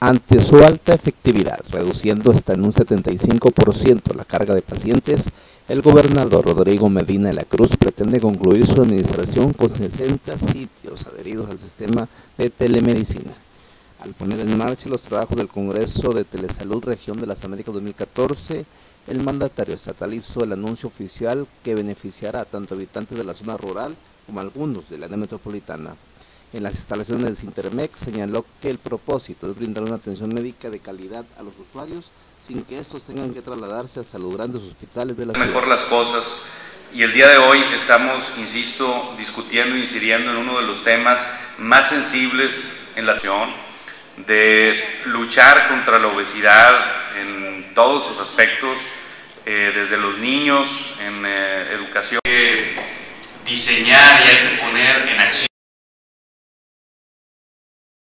Ante su alta efectividad, reduciendo hasta en un 75% la carga de pacientes, el gobernador Rodrigo Medina de la Cruz pretende concluir su administración con 60 sitios adheridos al sistema de telemedicina. Al poner en marcha los trabajos del Congreso de Telesalud Región de las Américas 2014, el mandatario estatal hizo el anuncio oficial que beneficiará a tanto habitantes de la zona rural como a algunos de la área metropolitana. En las instalaciones del Sintermex señaló que el propósito es brindar una atención médica de calidad a los usuarios sin que estos tengan que trasladarse a salud grandes hospitales de la ciudad. Mejor las cosas y el día de hoy estamos, insisto, discutiendo e incidiendo en uno de los temas más sensibles en la nación, de luchar contra la obesidad en todos sus aspectos, eh, desde los niños, en eh, educación. Diseñar y hay que poner